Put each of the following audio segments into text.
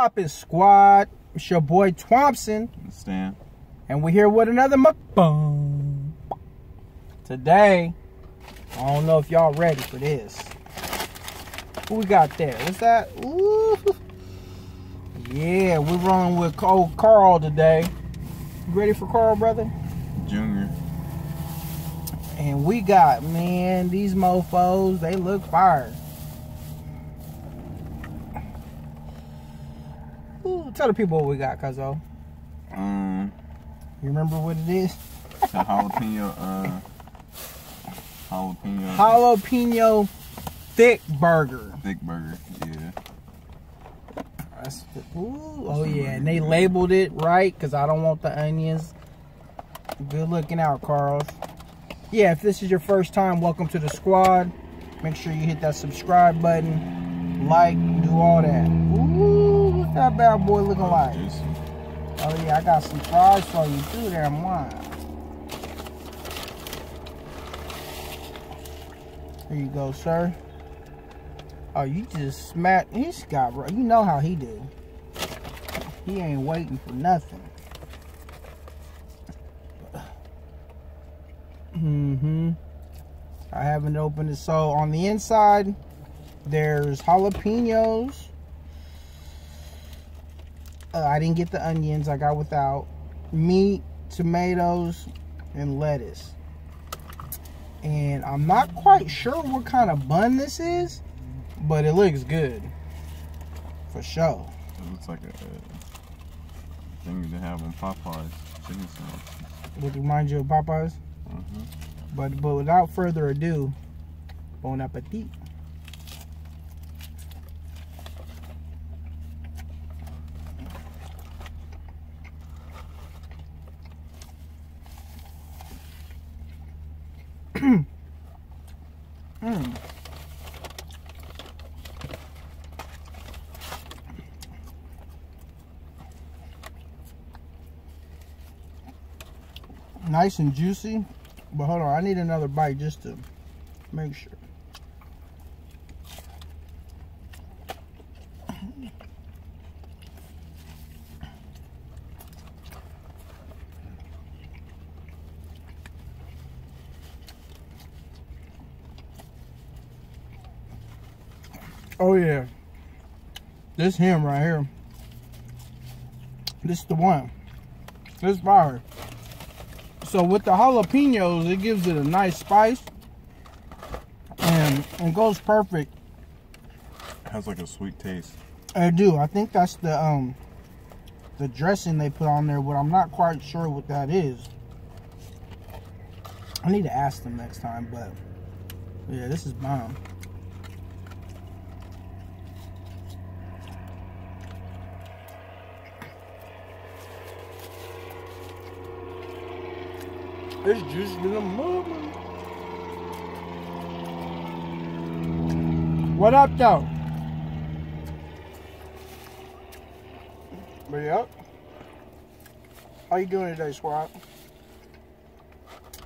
Poppin' Squad. It's your boy Twampson. Stan. And we're here with another mukbang. Today, I don't know if y'all ready for this. Who we got there? What's that? Ooh. Yeah, we're rolling with old Carl today. You ready for Carl, brother? Junior. And we got, man, these mofos, they look fire. Tell the people what we got, Cuzzo. Um, You remember what it is? the jalapeno, uh, jalapeno Jalapeno thick burger. thick burger. Yeah. That's, ooh, oh yeah, and they labeled it right because I don't want the onions. Good looking out, Carl. Yeah, if this is your first time, welcome to the squad. Make sure you hit that subscribe button, like, do all that. What's that bad boy looking like? Juicy. Oh yeah, I got some fries for you too there, mine. Here you go, sir. Oh, you just smacked. He's got. You know how he do. He ain't waiting for nothing. Mm-hmm. I haven't opened it. So on the inside, there's jalapenos. Uh, I didn't get the onions. I got without meat, tomatoes, and lettuce. And I'm not quite sure what kind of bun this is, but it looks good. For sure. It looks like a, a thing they have on Popeyes chicken sandwich. Would remind you of Popeyes. Uh-huh. But but without further ado, bon appetit. Mm. Nice and juicy. But hold on, I need another bite just to make sure. Oh yeah. This him right here. This is the one. This fire. So with the jalapenos, it gives it a nice spice. And it goes perfect. Has like a sweet taste. I do. I think that's the um the dressing they put on there, but I'm not quite sure what that is. I need to ask them next time, but yeah, this is bomb. It's juicy to the mother. What up, though? But yep. How you doing today, squad?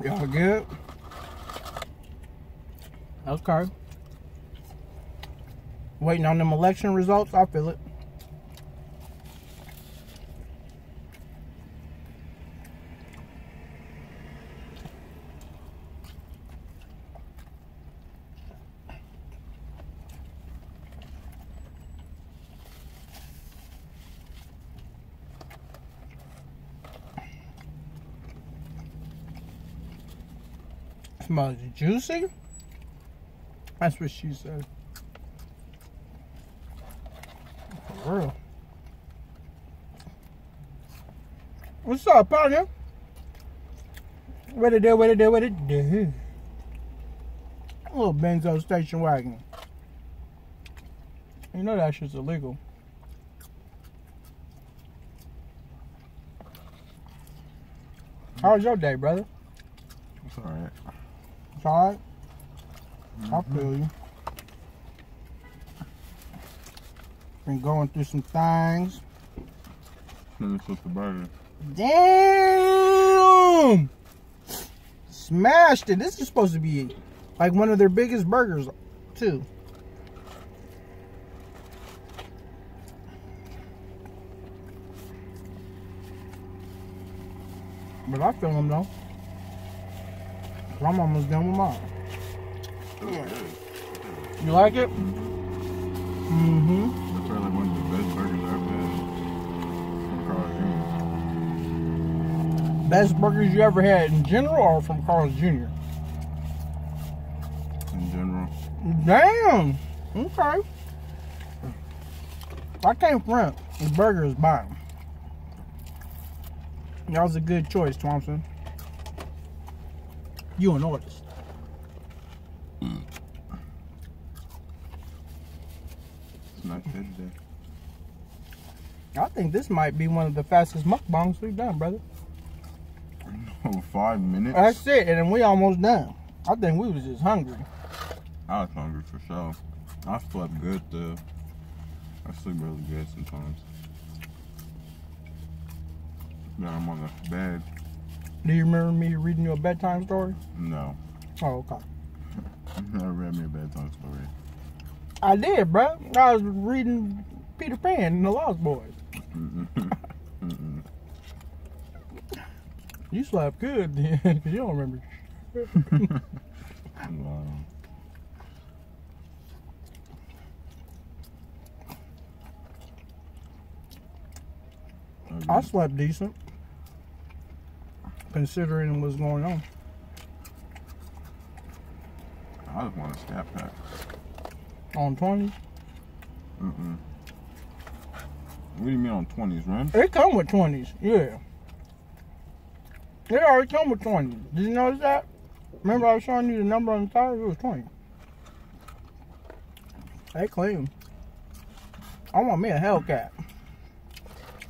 Y'all good? Okay. Waiting on them election results. I feel it. Smells juicy. That's what she said. For real. What's up, partner? What it do, what it do, what it do? A little benzo station wagon. You know that shit's illegal. How was your day, brother? tight. Mm -hmm. I mm-hmm. feel you. Been going through some things. Finish with the burger. Damn! Smashed it. This is supposed to be like one of their biggest burgers, too. But I feel them though. I'm almost done with mine. You like it? Mm-hmm. That's probably one of the best burgers I've ever had from Carl's Jr. Best burgers you ever had in general or from Carl's Jr.? in general. Damn. Okay. I came front. The burger is bottom. That was a good choice, Twampson. You an artist. It's not good today. I think this might be one of the fastest mukbangs we've done, brother. Five minutes? That's it, and then we almost done. I think we was just hungry. I was hungry for sure. I slept good though. I sleep really good sometimes. Then I'm on the bed. Do you remember me reading you a bedtime story? No. Oh, okay. You never read me a bedtime story. I did, bro. I was reading Peter Pan and the Lost Boys. You slept good then, 'cause you don't remember. Wow. I slept decent, considering what's going on. I just want a scat pack. On 20, Mm-mm. What do you mean on 20s, Ren? they come with 20s, yeah. They already come with 20s. Did you notice that? Remember I was showing you the number on the tires? It was 20. They clean. I want me a Hellcat.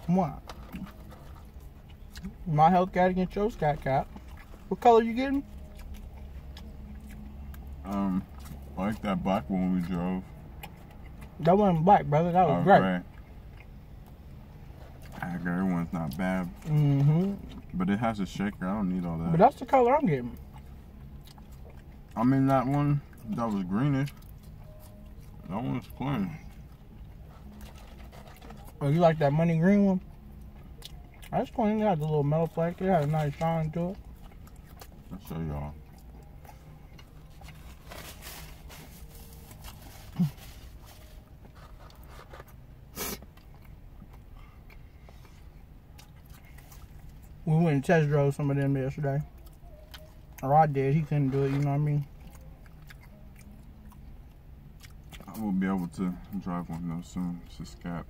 What? My health Hellcat against your Scat Cat. What color you getting? Um, I like that black one we drove. That wasn't black, brother. That was Oh, great. gray. Ah, gray one's not bad, Mm-hmm. but it has a shaker. I don't need all that. But that's the color I'm getting. I mean that one that was greenish. That one's clean. Oh, you like that money green one? That's clean. It had the little metal flake. It had a nice shine to it. Let's show y'all. We went and test drove some of them yesterday. Or I did. He couldn't do it. You know what I mean? I will be able to drive one though soon. It's a.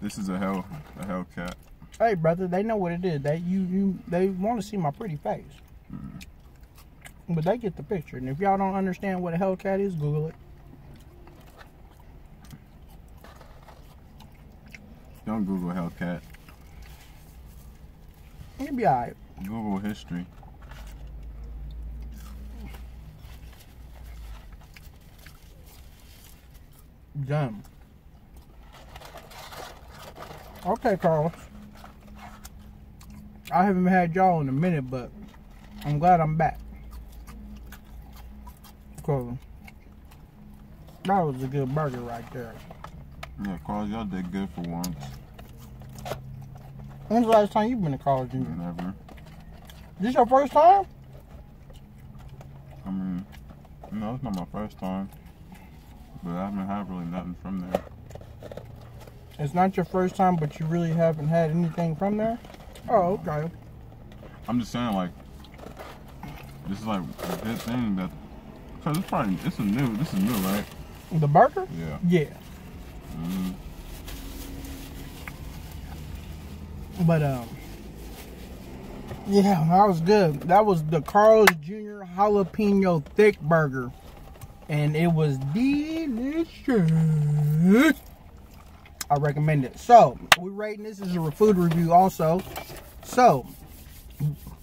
This is a hell a Hellcat. Hey, brother. They know what it is. They you you they want to see my pretty face. Mm. But they get the picture. And if y'all don't understand what a Hellcat is, Google it. Don't Google Hellcat. It'll be alright. Google history. Done. Okay, Carlos. I haven't had y'all in a minute, but I'm glad I'm back. Cool. That was a good burger right there. Yeah, Carl, y'all did good for once. When's the last time you've been to Carl's, Junior? Never. This your first time? I mean, no, it's not my first time. But I haven't had really nothing from there. It's not your first time, but you really haven't had anything from there? Oh, okay. I'm just saying, like, this is like a good thing that. Cause it's probably it's a new. This is new, right? The burger? Yeah. Yeah. Mm, But um, yeah, that was good. That was the Carl's Jr. Jalapeno Thick Burger, and it was delicious. I recommend it. So we're rating this as a food review also. So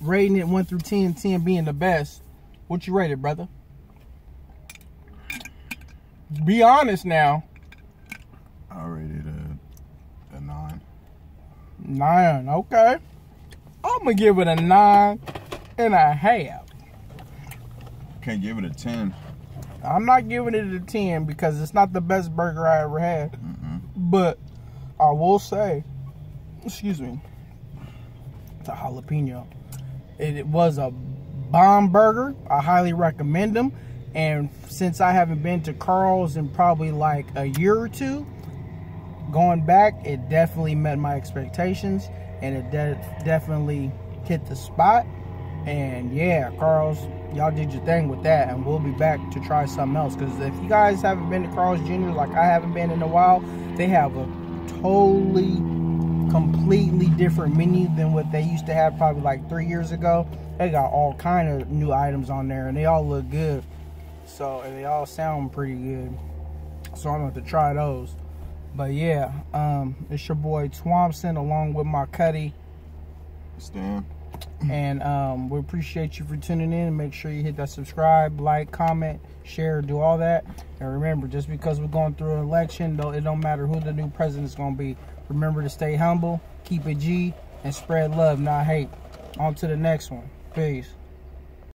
rating it one through 10, 10 being the best. What you rate it, brother? Be honest now. I rated a a nine. Nine, okay. I'm gonna give it a nine and a half. Can't give it a ten. I'm not giving it a 10 because it's not the best burger I ever had. Mm-mm. But I will say, excuse me, It's a jalapeno. It, it was a bomb burger. I highly recommend them. And since I haven't been to Carl's in probably like a year or two, going back, it definitely met my expectations and it de definitely hit the spot. And yeah, Carl's, y'all did your thing with that, and we'll be back to try something else. Because if you guys haven't been to Carl's Jr. like I haven't been in a while, they have a totally, completely different menu than what they used to have probably like three years ago. They got all kind of new items on there, and they all look good. So and they all sound pretty good. So I'm going to try those. But yeah, um, it's your boy Twampson along with my cutty. Stan. And um, we appreciate you for tuning in. Make sure you hit that subscribe, like, comment, share, do all that. And remember, just because we're going through an election, though, it don't matter who the new president is going to be. Remember to stay humble, keep it G, and spread love, not hate. On to the next one. Peace.